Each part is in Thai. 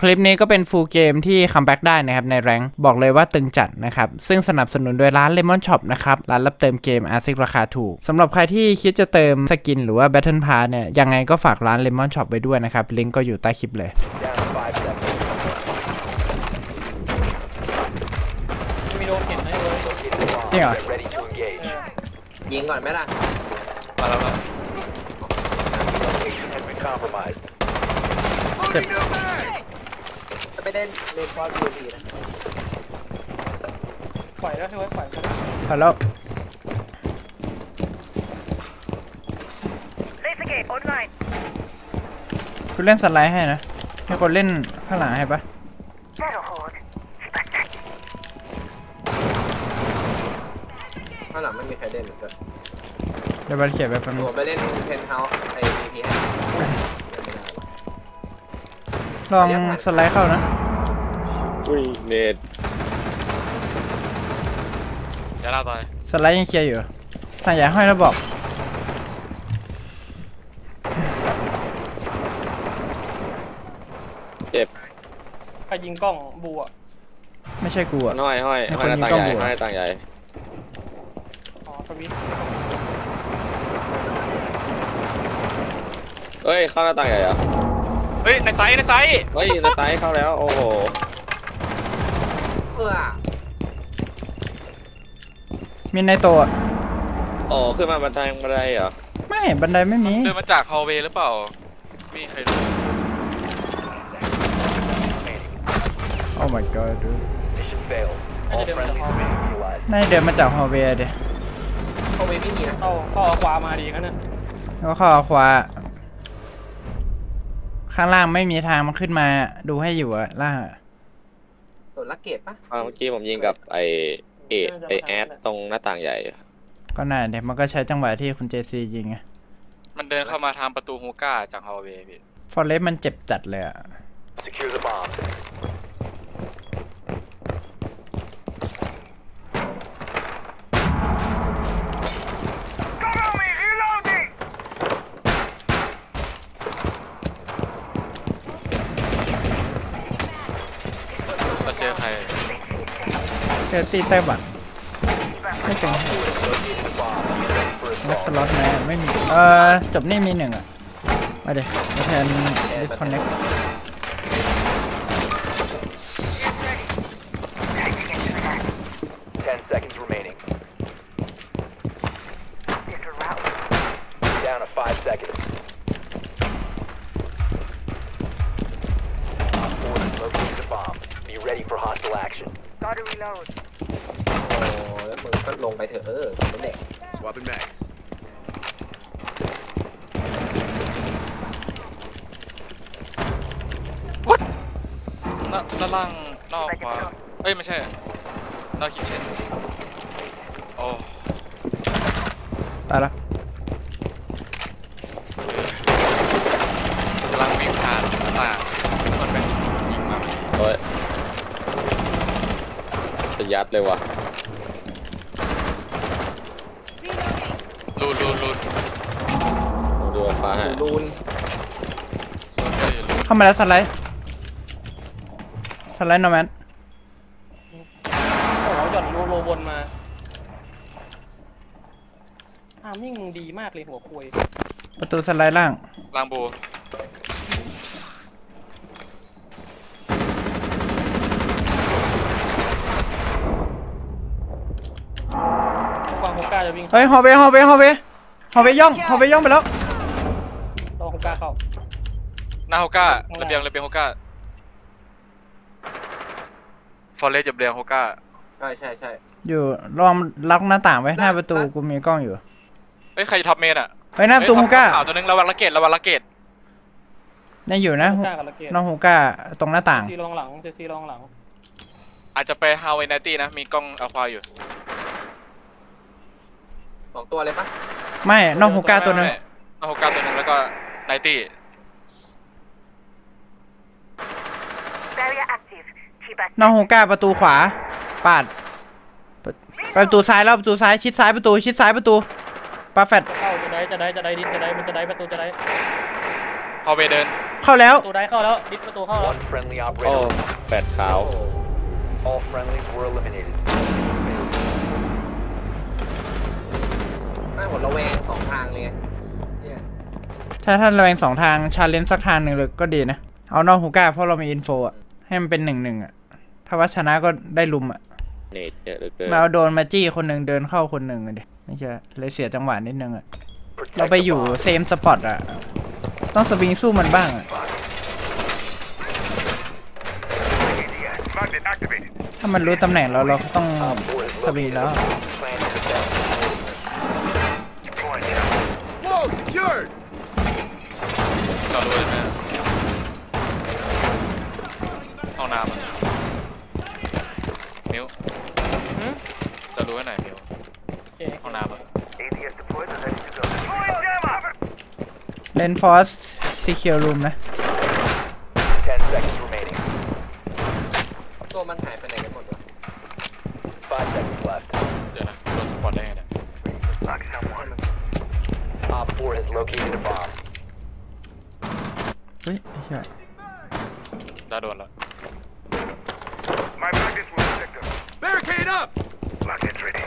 คลิปนี้ก็เป็น full game ที่ comeback ได้นะครับใน rank บอกเลยว่าตึงจัดนะครับ ซึ่งสนับสนุนโดยร้าน Lemon Shop นะครับ ร้านรับเติมเกม R Six ราคาถูกสำหรับใครที่คิดจะเติม skin หรือว่า Battle Pass เนี่ยยังไงก็ฝากร้าน Lemon Shop ไว้ด้วยนะครับ ลิงก์ก็อยู่ใต้คลิปเลย Down to five seconds. มีโดนเห็นไหมเว้ย Located a bomb. Hang on. Get ready to engage. ยิงก่อนไหมล่ะ มาแล้วครับ Location has been compromised. จะ ได้เลนคอร์ดีนะปล่อยแล้วใช่ไหมปล่อยผ่านแล้ว Laser gate คุณเล่นสไลด์ให้นะให้คนเล่นข้างหลังให้ปะข้างหลังไม่มีใครเล่นเหกัเดี๋ยวบัเขียนไปแป๊บนึงผมไปเล่นเพนเฮาส์ไอพีพีให้ลองสไลด์เข้านะ อุ้ยเน็ตจะเล่าต่อยสไลด์ยังเคลียร์อยู่ทางใหญ่ห้อยแล้วบอกเจ็บใครยิงกล้องบูอะไม่ใช่กูอะห้อยห้อยให้ห้อยหน้าคนต่างยิงใหญ่กล้องอยู่ห้อยหน้าต่างใหญ่อ๋อสวิตช์เฮ้ยเข้าหน้าต่างใหญ่เหรอเฮ้ยในไซส์ในไซส์เฮ้ยในไซส์เข้าแล้วโอ้โห เพื่อมีในตัวอะโอ้ขึ้นมาบันไดบันไดเหรอ ไม่บันไดไม่มีเดินมาจากฮอลเวย์หรือเปล่ามีใครรู้โอ้ my god dude Mission failed. น่า All จะเดินมาจาก friendlies ห้อง remain neutralized. น่าจะเดินมาจากฮอลเวย์เดียเข้าไปไม่มีนะเข้าเข้าเอาขวามาดีงั้นน่ะแล้วก็เข้าเอาขวา ข้างล่างไม่มีทางมันขึ้นมาดูให้อยู่อะล่างอะโดน ลักเกตปะอ่าเมื่อกี้ผมยิงกับไอเอดไอแอดตรงหน้าต่างใหญ่ก็น่าเดี๋ยวมันก็ใช้จังหวะที่คุณเจซียิงไงมันเดินเข้ามาทางประตูฮูก้าจากฮอลเวย์พี่ฟอร์เรสมันเจ็บจัดเลยอะ Secure the bomb. เราเจอใคร เจ อตีไต้หวันไม่ถึงนักสล็อตไหมไม่มี เออจบนี่มีหนึ่งอะ มาเดี๋ยวแทน disconnect Ten seconds remaining. Different route. Down to five seconds. Op four has located the bomb. Be ready for hostile action. Gotta reload. โอ้แล้วมึงก็ลงไปเถอะเออเป็นเด็ก Swapping mags. หน้าด้านล่างนอกขวาเอ้ย ไม่ใช่ นอกคิเช่นโอ้ ตายละ กำลังวิ่งผ่านหน้า ต่างมันเป็นยิงมาเฮ้ยจะยัดเลยว่ะรูดรูดรูดผมดูฟ้าให้รูนโซเชียลอยู่รูดเข้ามาแล้วสไลด์สไลด์โนแมนโอ้โหหย่อนโลโลบนมาอามิ่งมึงดีมากเลยหัวคุยประตูสไลด์ล่างลางบู กวางฮงก้าจะวิ่ง เฮ้ยฮอลเวย์ฮอลเวย์ฮอลเวย์ฮอลเวย์ย่องฮอลเวย์ย่องไปแล้วรอฮงก้าเข้าหน้าฮูก้าข้างหลังระเบียงระเบียงฮูก้าฟอร์เรสอยู่ระเบียงฮูก้าใช่ใช่ใช่อยู่ลองล็อกหน้าต่างไว้หน้าประตูกูมีกล้องอยู่เฮ้ยใครท็อปเมนอะเฮ้ยหน้าประตูเฮ้ฮูยก้าข่าวตัวนึงระวังละเกตระวังละเกตเนี่ยอยู่นะฮงก้ากับละเกตน้องฮูก้าตรงหน้าต่างซีลองหลังเจซีลองหลัง อาจจะไปฮาวเวย์นตี้นะมีกล้องอัลฟาอยู่ สองตัวเลยปะไม่น้องฮูก้าตัวนึงนอกฮูก้าตัวนึงแล้วก็ไนตี้ Barrier active. T-back. น้องฮูก้าประตูขวาปาดประประตูซ้ายแล้วประตูซ้ายชิดซ้ายประตูชิดซ้ายประตูปาแฟดจะเข้าจะได้จะได้จะได้ดินจะได้มันจะได้ประตูจะได้ฮาวเวย์เดิน เข้าแล้วประตูได้เข้าแล้วดิสประตูเข้าแล้ว One friendly โอ้ operator. แปดขาว ถ้าท่านระแวงสองทาง challenge สักทางหนึ่งเลยก็ดีนะ เอานอก hookah เพราะเรามี info อะ ให้มันเป็นหนึ่งหนึ่งอะ ถ้าว่าชนะก็ได้ลุมอะเนตเยอะเหลือเกินมาเอาโดนมาจี้คนหนึ่งเดินเข้าคนหนึ่งอะดิไม่ใช่เลยเสียจังหวะนิดนึงอะ Protect เราไป the อยู่ bomb. same spot อะ ต้องสวิงสู้มันบ้างอะถ้ามันรู้ตำแหน่งเราเราก็ต้อง Op 4 has swing located แล้ว จะรู้ให้ไหนมิวโอเคห้องน้ำอะ reinforce secure room นะ 10 seconds remaining. ตัวมันหายไปไหนกันหมดวะ 5 seconds left. เดี๋ยวนะโดน spot ได้ไงเนี่ย Op 4 has located a bomb. เฮ้ยไม่ใช่ ได้โดนแล้ว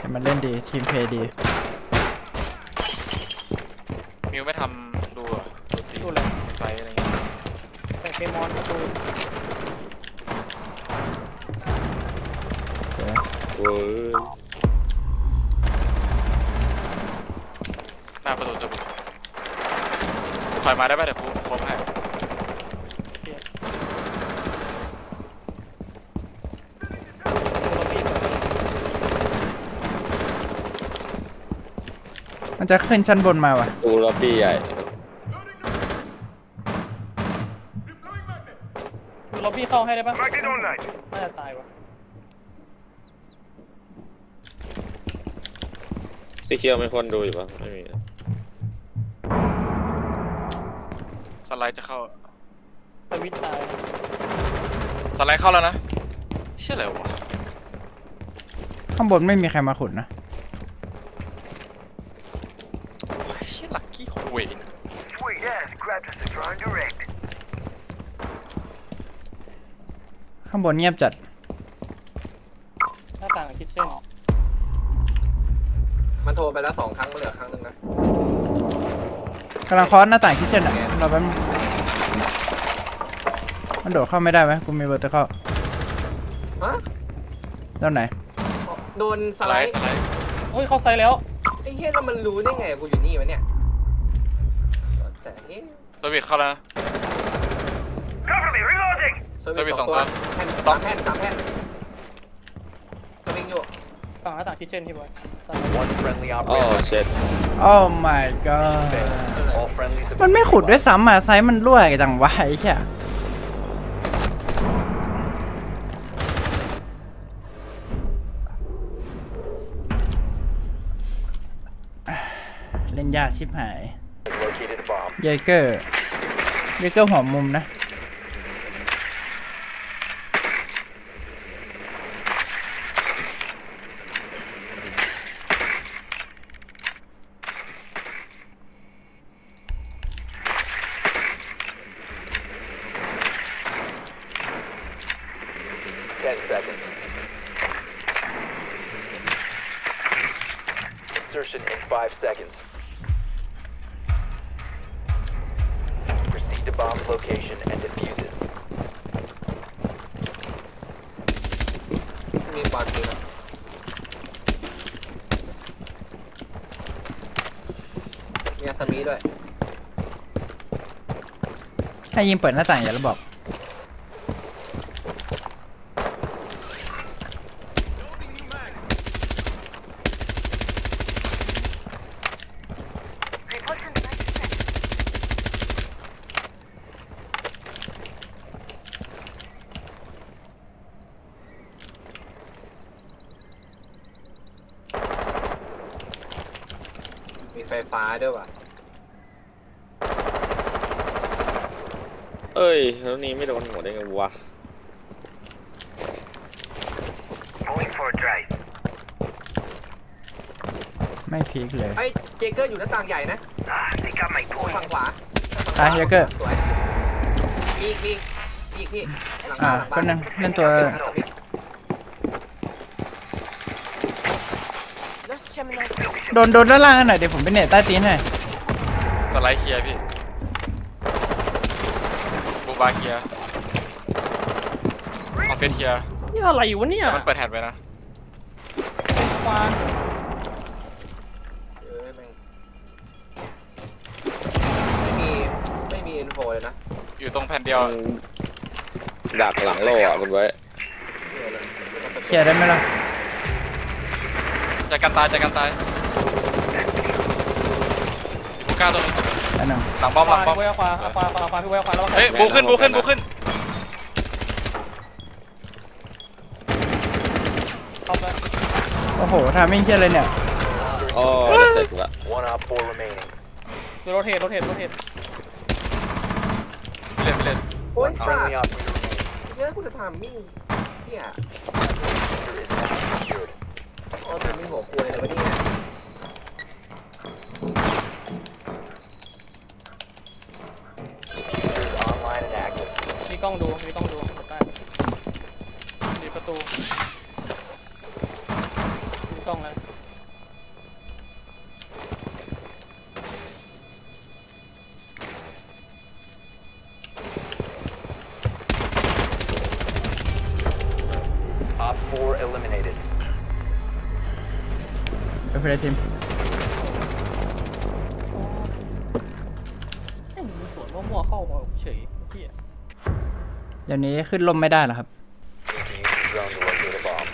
แต่มันเล่นดีทีมเพย์ดี มิวไม่ทำดูอะดูตี ดูเลย ไซส์อะไรเงี้ย แต่เกมมอนประตู เว้ย หน้าประตูจะบุกถอยมาได้ป่ะเดี๋ยวกูครบให้ มันจะขึ้นชั้นบนมาว่ะดูล็อบบี้ใหญ่ล็อบบี้เข้าให้ได้ปะน่าจะตายวะสีเขียวมีคนดูอยู่ปะไม่มีนะสไลด์จะเข้าสวิตช์ตายสไลด์เข้าแล้วนะเชื่ออะไรวะข้างบนไม่มีใครมาขุดนะ เชี่ยลักกี้คุย ข้างบนเงียบจัด หน้าต่างคิทเช่นมันโทรไปแล้วสองครั้งมันเหลือครั้งหนึ่งนะกำลังเคอสหน้าต่างคิทเช่นอะเราแป๊บนึงมันโดดเข้าไม่ได้ไหมกูมีเบอร์เตอร์เข้าฮะด้านไหน โดนสสไลไลด์ด์สไลด์เฮ้ยเข้าไซส์แล้ว ไอ้เหี้ยแล้วมันรู้ได้ไงกูอยู่นี่วะเนี่ยแต่เอ๊ะสวิตช์เข้าแล้วนะ เซอร์เซอร์วิวิสสสสอองงตัตัววแผ่นสามแผ่นสามแผ่นสวิงอยู่ฝั่งหน้าต่างคิทเช่นพี่บอย One friendly โอ้ operator. เช็ดโอ้ my god All friendlies have มันไม่ been ขุดด้วย neutralized. ซ้ำอะไซส์มันรั่วจังวะไอ้เหี้ยเล่นยากชิบหาย Has located a bomb. เยเกอร์ เยเกอร์หัวมุมนะ ให้ยิงเปิดหน้าต่างอย่าแล้วบอก มีไฟฟ้าด้วยว่ะ เอ้ยแล้วนี้ไม่โดนหัวได้ไงวะไม่พีคเลยไอ้ยเจเกอร์อยู่หน้าต่างใหญ่นะฝั่งขวาตายเจเกอร์สวยมีอีกมีอีกมีอีกพี่หลังอ่าบ้านหลังบ้านก็นึงเล่นตัวโดนโดนด้านล่างกันหน่อยเดี๋ยวผมไปเน็ตใต้ตีนให้สไลด์เคลียร์พี่ บูบาเคลียร์ออฟเฟสเคลียร์นี่อะไรวะเนี่ยแล้วมันเปิดแฮนด์ไว้นะมาเออแม่งไม่มีไม่มีอินโฟเลยนะอยู่ตรงแผ่นเดียว ดักหลังโล่อะคุณไว้เคลียร์ได้ไหมล่ะใจกันตายใจกันตายมีบูก้าตัวหนึง อันหนึ่งหลังบอมขหลัวางบอมพี่ไว้ขวาขวาขวาขวาพี่ไว้ขวาแล้วเฮ้ยบูขึ้นบูขึ้นบูขึ้นเข้าไปโอ้โหทามิ่งเชี่ยเลยเนี่ยโอ้ได้เสร็จละ One op four remaining. ดูโรเทตโรเทตโรเทตไม่เล่นไม่เล่นโอ้ยสัต Friendly ว์ operator remaining. เยอะกูจะทำมิ่งเนี่ย Diffuser is now secured. โอ้ทำมิ่งหัวคุยเลยวะเนี่ย ดี๋ยวนี้ขึ้นลมไม่ได้เหรอครับ Need to use the drone to locate a bomb.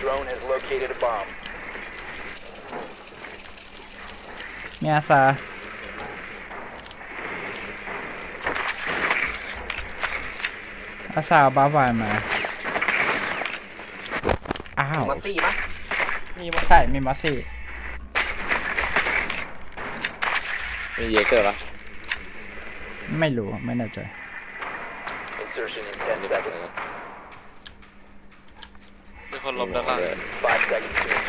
Drone has located a bomb. มีอาซาอาซาเอาบ้าวายมา อ้าวมาซี่ปะมีมาใช่ มีมอสซี่ มีเยเกอร์ปะไม่รู้ไม่แน่ใจ Insertion in 10 seconds. มีคนล้มด้านล่าง Five seconds to insertion. Proceed to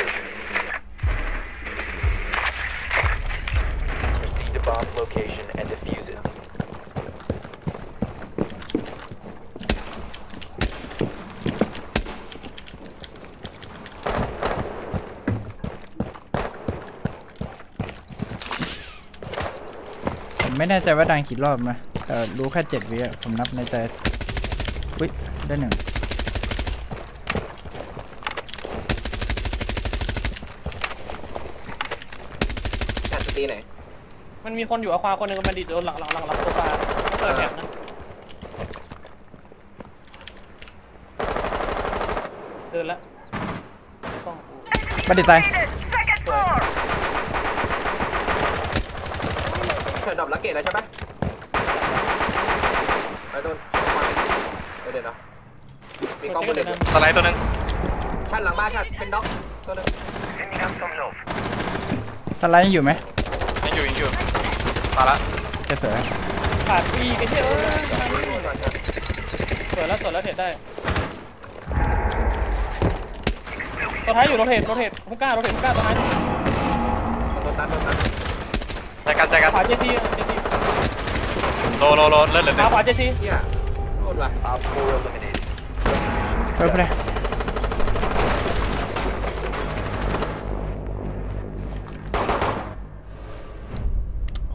ไม่แน่ใจว่าดังกี่รอบนะแต่รู้แค่เจ็ดวิอะผมนับในใจอุ้ยได้หนึ่งแอนสตีไหนมันมีคนอยู่อาควาคนหนึ่งมันดีดโดนหลังหลังหลังหลังโซฟาเปิดแถบนะเดินละกล้องกูบัดดิตาย Second floor. เธอดรอป ลักเกตแล้วใช่ปะไปโดนไปเดี๋ยวนะมีกล้องบนเด็กสไลด์ตัวหนึงชั้นหลังบ้านชั้นเป็นด็อกตัวหนึง Sending out some love. สไลด์ยังอยู่ไหมยังอยู่ยังอยู่มาละเจะสวยขาดปีกไอ้เหี้ยเอ้ยก่อนชั้นสวยแล้วสวยแล้วเทรดได้ตัวท้ายอยู่โรเทตโรเทตพุก้าโรเทตพุก้าตัวท้ายโดนตันโดนตัน ใจกันใจกันขวาเจซีเจซีโลโลโลเลื่อนเหลือหขานึ่งขวาเจซีเฮียโดนว่ะ Op four eliminated. ไปไปเลย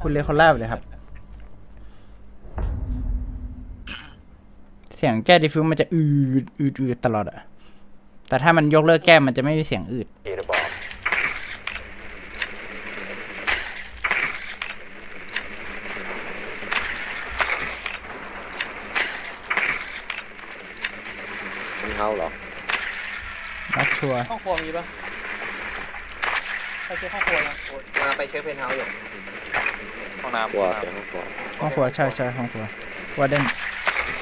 คุณเลยคนแรกเลยครับ เสียงแก้ defuse มันจะอืดอืดอืดตลอดอะแต่ถ้ามันยกเลิกแก้มันจะไม่มีเสียงอืด Locate a bomb. มันเฮาเหรอ นัดชัวร์ห้องครัวมีปะไปเช็คห้องครัวนะมาไปเช็คเพนเฮาส์อยู่ห้องน้ำกลัวห้องเสียงน้ำกลัวห้องครัวใช่ใช่ห้องครัววาเดน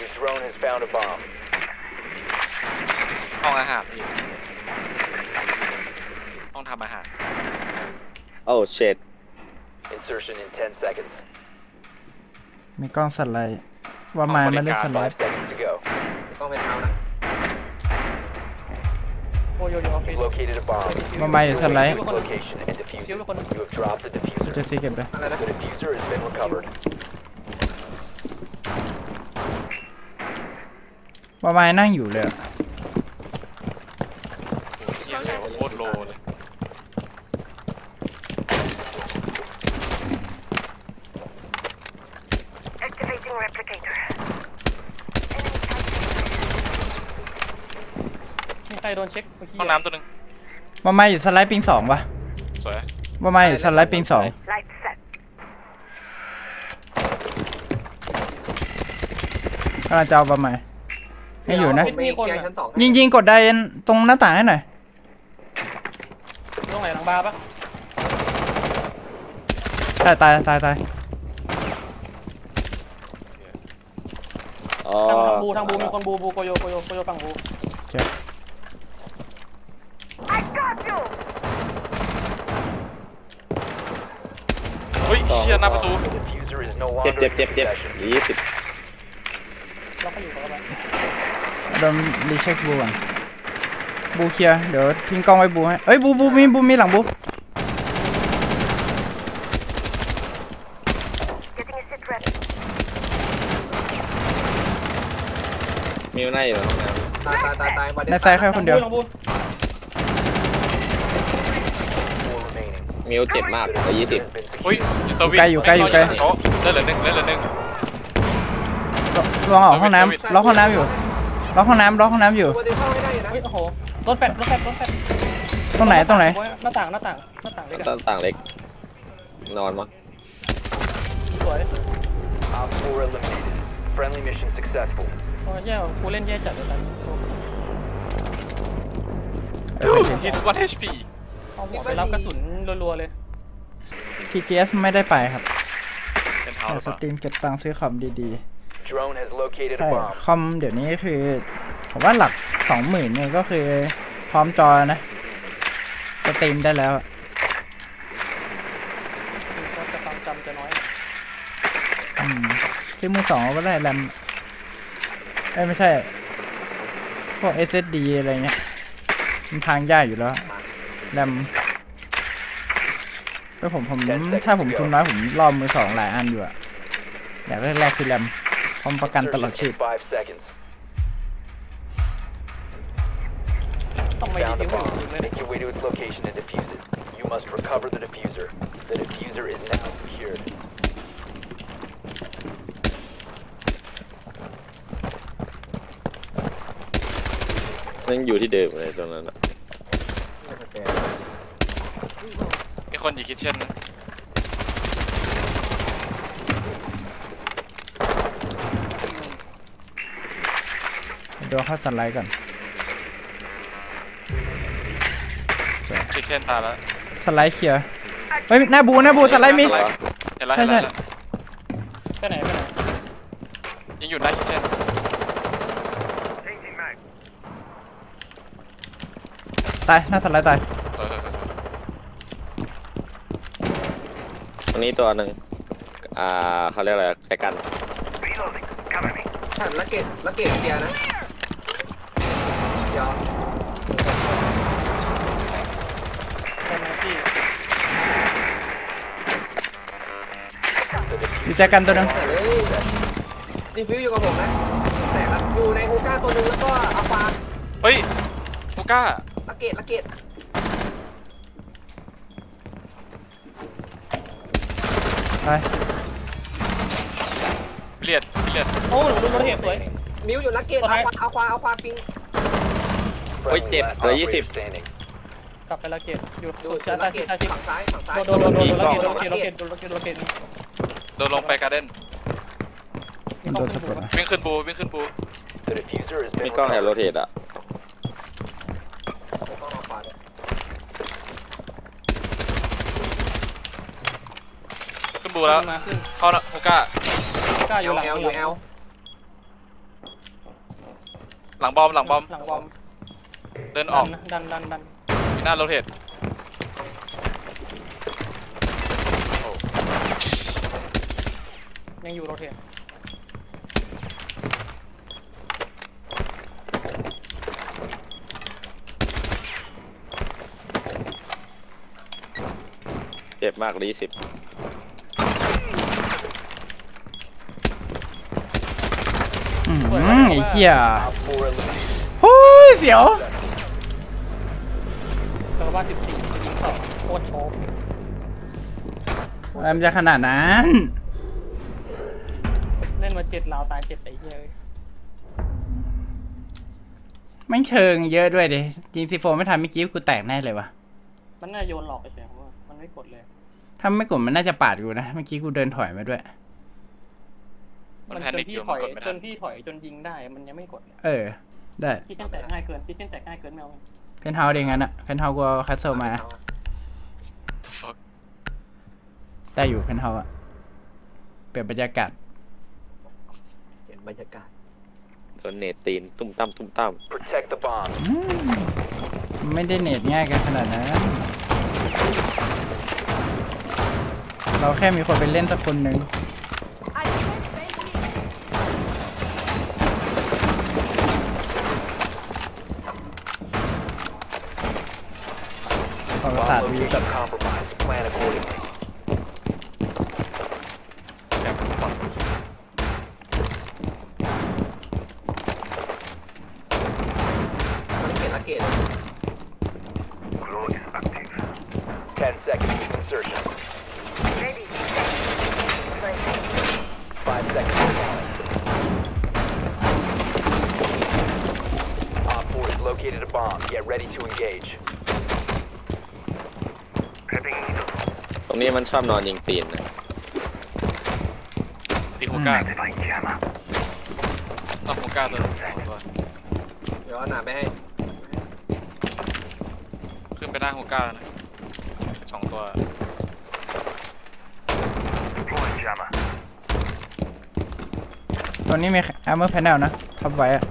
Your drone has found a bomb. ห้องอาหารพี่ห้องทำอาหาร โอ้เช็ด Insertion in 10 seconds. มีกล้องสไลด์ว่าไม้ไม่เล่นสไล Five ด์ seconds to go. กล้องเพนเฮาส์นะ โอโยโยออฟฟิศ You've located a bomb. มาไม่อยู่สไลด์ Location and defuse it. You have dropped the จะ diffuser. ซีเก็บเลยอะไรนะ The diffuser has been recovered. มาไม่นั่งอยู่เลยอะ เฮียเลยโคตรโลเลย Activating replicator. มีใครโดนเช็คเมื่อกี้ห้องน้ำตัวหนึ่งมาไม่อยู่สไลด์ปิงสองปะสวยมาไม่อยู่สไลด์ปิงสอง Light set. กำลังจะเอามาไม่ให้อยู่นะไม่เคลียร์ชั้นสองให้ยิงยิงกดได้ตรงหน้าต่างให้หน่อยตรงไหนหลังบาร์ปะตายตายตายตายอ๋อทางทางบูทางบูมีคนบูบูโกโยโกโยโกโยฝั่งบู I got you. เฮ้ ยเชียหน้าประตู The diffuser is no เจ็บ longer เจ็บ in เจ็บเจ็บ possession. ยี่สิบล็อกเขาอยู่กับเราโดนรีเช็คบูก่อนบูเคลียร์เดี๋ยวทิ้งกล้องไว้บูให้เอ้ยบูบูมีบูมีหลังบู Getting a sit ready. มิวหน้าอยู่ในห้องน้ตายตายตายตายวันเดในซ้ายแค่คนเดียว หลังบู Four remaining. ำ มิวเจ็บมากแต่ยี่สิบ Has been เฮ้ย secured. อยู่สวิตใกล้อยู่ใกล้อยู่ใกล้ โต๊ะเล่นเหลือหนึ่งเล่นเหลือหนึ่งลองออกห้องน้ำล็อกห้องน้ำอยู่ล็อกห้องน้ำล็อกห้องน้ำอยู่ตัวเดียวเข้าไม่ได้อยู่นะเฮ้ยโอ้โหรถแฟดรถแฟดรถแฟดตรงไหนตรงไหน หน้าต่างหน้าต่างหน้าต่างเล็กต่าอะงต่างเล็ก นอนมั้งสวย Op 4 eliminated. Friendly mission successful. โอ้ยแย่ว่ะกูเล่นแย่จัดเลยตอนนี้ฮิสวัน เอชพีเอาหัวไปรับกระสุนรัวๆเลย PGS ไม่ได้ไปครับเป็นเท้าหแต่รือสเปล่าตรีมเก็บตังค์ซื้อคอมดี Drone has ๆ located ใช่ a bomb. คอมเดี๋ยวนี้คือ ผมว่าหลักสองหมื่นเนี่ยก็คือ พร้อมจอนะสตรีมได้แล้วก็จะความจำจะน้อยอืมซื้อมือสองก็ได้แรมเอ้ยไม่ใช่ พวก SSD อะไรเงี้ยมันทางยากอยู่แล้ว แรมก็ผมผมถ้าผมทุนน้อยผมรอมือสองหลายอันอยู่อะอย่างแรกๆคือแรมพร้อมประกันตลอดชีพ Insertion in Five seconds. ต้องไม่ดี Found ทิ้ the งไว้ bomb. เลย Make your way to its location and defuse it. You must recover the diffuser. The diffuser is now secured. ยังอยู่ที่เดิมเลยตรงนั้นอะ มี คนอยู่ kitchen นะเดี๋ยวเข้า sunrise ก่อน kitchen ตายแล้ว sunrise เคลียร์เฮ้ยหน้า blue หน้า blue sunrise มีเห็นแล้วใช่เห็นแล้วใช่เห็นแล้วไปไหนไปไหนยังอยู่หน้า kitchen Changing mag. ตายหน้าสไลด์ตายสวยสวยสวยสวย ตรง นี้ตัวหนึ่งอ่าเขาเรียกอะไรใช้กัน Reloading. Cover me. ฉันละเกตละเกตเคลียร์นะเดี๋ยวไปไหนพี่อยู่ใจกันตัวหนึงแต่เลยดีฟิวอยู่กับผมนะแต่ละอยู่ในฮูก้าตัวหนึงแล้วก็อัลฟาเฮ้ยโอก้า ละเกตละเกต ไปเลียดเลียดโอ้หนูดูรถเหตุสวย มิวอยู่ละเกตตัวท้าเอายควาเอาควาเอาควาปิง Ôi, Friendly chẹp, last rồi, operator 20. standing. กลับไปละเกตอยู่ดูชาละตาเกชิตตาชิฝั่งซ้ายฝั่งซ้ายโดนโดนโดนโดนละเกตโดนละเกตโดนละเกตโดนละเกตโดนละเกตโดนลงไปการ์เด้นมันโดนสะกดนะวิ่งขึ้นบูวิ่งขึ้นบู The diffuser has มี been กล้องแอบโร recovered. เทตอะ บูแล้วาขึ้นเข้าละฮูก้า กล้าอยู่หลังอยู่แหลอม หลังบอม หลังบอมเดินออกดันดันดันมีหน้าโรเหตุยังอยู่โรเหตุเจ็บมากรีสิบ หี้ย Op 4 eliminated. ฮู้ยเสียวเจอว่าสิบสี่ยิงสองโคตรโชคมันจะขนาดนั้น เล่นมาเจ็ดลาวตายเจ็ดไอ้เหี้ยเอ้ยไม่เชิงเยอะด้วยดิจริง C4 ไม่ทันเมื่อกี้กูแตกแน่เลยวะมันน่าโยนหลอกไปเฉยผมว่ามันไม่กดเลย ถ้าไม่กดมันน่าจะปาดกูนะ เมื่อกี้กูเดินถอยมาด้วย มันมันแพจนินค อยู่มันกดไม่ทันนพี่ถอยจนยิงได้มันยังไม่กดเลยเออ ได้ kitchen แตกง่ายเกิน kitchen แตกง่ายเกินไม่เอาเพนเฮาส์เองงั้นอะเพนเฮาส์กูเอา Castle มา The fuck ได้อยู่เพนเฮาส์อะเปลี่ยนบรรยากาศเห็นบรรยากาศโดนเนตตีนตุ้มตั้มตุ้มตั้ม Protect the bomb. ไม่ได้เน็ตง่ายกันขนาดนั้นเราแค่มีคนไปเล่นสักคนหนึ่งประวัติ ศาสต Bomb ร์วี location compromised. Plan accordingly. ตอนนี้เกตละเกต Glow is active. 10 seconds to insertion. Ready. 5 seconds to count. Op 4 has located a bomb. Get ready to engage. Prepping needle. ตรง นี้มันชอบนอนยิงตีนนะตีฮูก้า Activate jammer. นอกฮูก้าตัวหนึงสองตัว เดี๋ยวเอาหนาไปให้ ขึ้นไปหน้าฮูก้าแล้วนะสองตัว Deploying jammer. ตัวนี้มี armor panel นะทับไว้อะ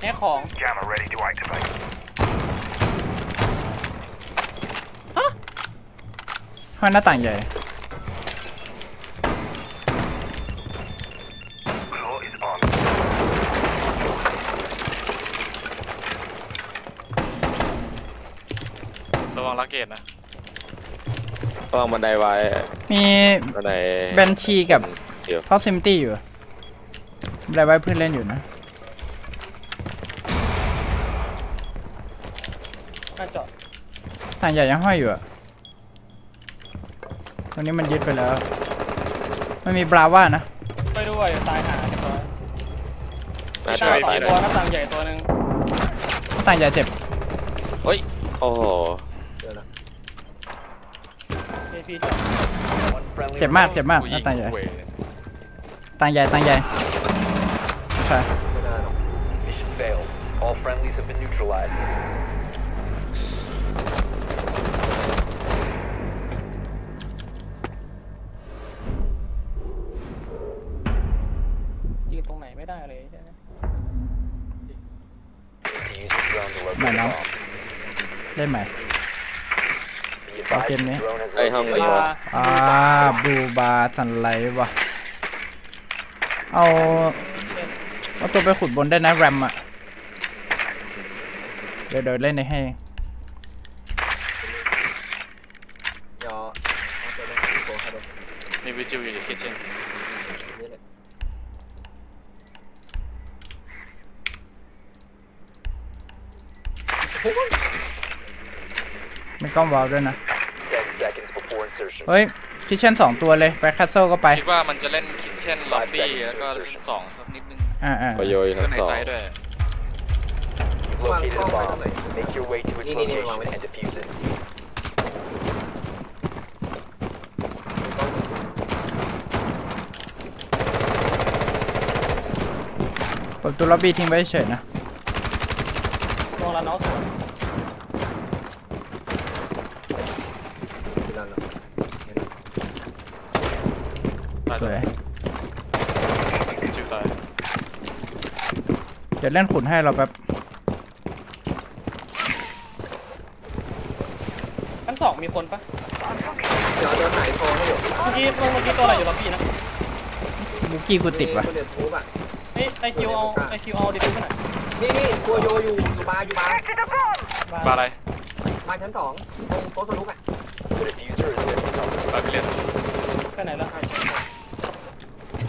แค่ของ Jammer ready to activate. ห้องหน้าต่างใหญ่ Glow is on. ระวังลักเกตนะก็เอาบันไดไว้มีบันไดแบนชีกับเดี๋ยว proximity อยู่อะไรไว้เพื่อนเล่นอยู่นะน่าจอดต่างใหญ่ยังห้อยอยู่อะ ตอนนี้มันยึดไปแล้วมันมีบราว่านะไปด้วยตายหาเรียบร้อยน่าตาช่วยสองพี่หน่ตัวอยหน้าต่างใหญ่ตัวหนึ่งต่างใหญ่เจ็บเฮ้ย โอ้โหเดี๋ยวนะเอพีจอด One friendly เจ็บมาก remaining. เจ็บมากกูหยิน้างต่างใหญ่เวยต่างใหญ่ต่างใหญ่ใช่ไม่ได้หรอก Mission failed. All friendlies have been neutralized. blue bar sunrise ว่ะเอาเอาตัวไปขุดบนได้นะแรมอะเดี๋ยวเดี๋ยวเล่นในให้เดี๋ยวเอาตัวนี้โผล่เข้าไปมี Vigil อยู่ใน kitchen นี่แหละไม่กล้องวาล์วด้วยนะ10 seconds before insertion. เฮ้ย คิเช่นสองตัวเลย ไปคัสเซิลก็ไป คิดว่ามันจะเล่นคิทเช่นล็อบบี้แล้วก็ชั้นสองสักนิดนึงอ่าอ่าประโยชน์ก็ทั้งในสองไซด์ด้วย You've located a Wang, bomb. Wang, Make your way to its Ni, ni, ni, location Wang, Wang. and defuse it. เปิดตัวล็อบบี้ทิ้งไว้เฉยๆนะ ลงแล้วเนาะสวน เวลาเรา ตายสตัววยวิจิวตายเดี๋ยวเล่นขุนให้เราแป๊บชั้นสองมีคนปะเดี๋ยวเดินไหนโฟให้อยู่เมื่อกี้เมื่อกี้ตัวอะไรอยู่ล็อบบี้นะบุกี้กูติดว่ะมีคนเดือดทูบอะเฮ้ยไอคิวเอาไอคิวเอา defuser หน่อยนี่นี่ตัวโยอยู่อยู่บาร์อยู่บาร์บาอะไรบาร์ชั้นสองตรงโต๊ะสนุกอะ The defuser has been recovered. บาบิเลียนไปไหนแล้ว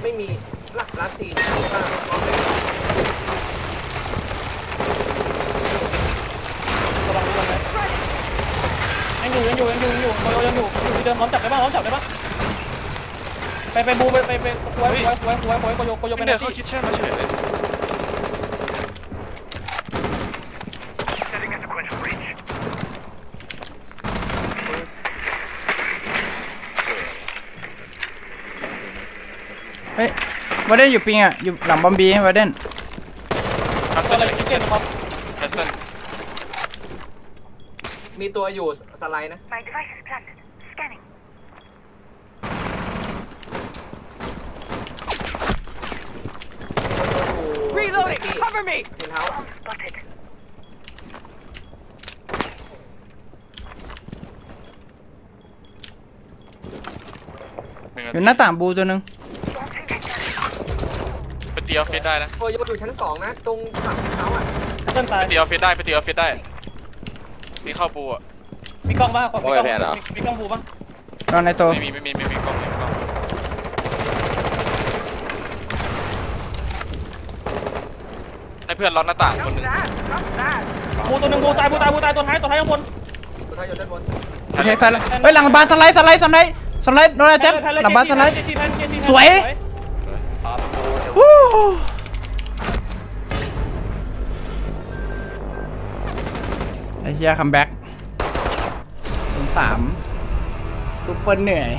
ไม่มีหลักลัดสี่ใช่ป่ะโอเคระวังด้วยนะยังอยู่ยังอยู่ยังอยู่ยังอยู่โยยังอยู่อยู่ที่เดิมล้อมจับได้ป่ะล้อมจับได้ป่ะไปไปบูไปไปไปคุยคุยคุยคุยคุยโกโยโกโยไม่เป็นเดิอะนไรเข้าคิทเช่นมาเฉยเลย Setting a sequential breach. เฮ้ย วาเดนอยู่ปิงอะ อยู่หลังบอมบีวาเดนคัสก็เซิลเลยคิคิทดเช่เช่นนครับคัสเซิลมีตัวอยู่สไลด์นะ My device is planted. Scanning. Reloading cover me เห็นเท้า Spotted. หนึ่งอยู่หน้าต่างบูตัวหนึงไปตี ออฟฟิศได้นะตัวโยอยู่ชั้นสองนะ ตรงฝั่งเท้าอะเส้นตายไปตีออฟฟิศได้ไปตีออฟฟิศได้ตีเข้า blue อะมีกล้องป่ะมีกล้องมีกล้อง blue ป่ะนอนในตัวไม่มีไม่มีไม่มีกล้องไม่มีกล้องให้เพื่อนล็อกหน้าต่างคนหนึงบูตัวหนึ่งบูตายบูตายบูตายตัวท้ายตัวท้ายข้างบนตัวท้ายอยู่ด้านบนโอเค sunrise เฮ้ยหลังบาร์ sunrise sunrise sunrise sunrise โดนอาจารย์หลังบาร์ sunrise สวย Op 4วู้ ไอ้เชียคัมแบ็กสามซุปเปอร์เหนื่อย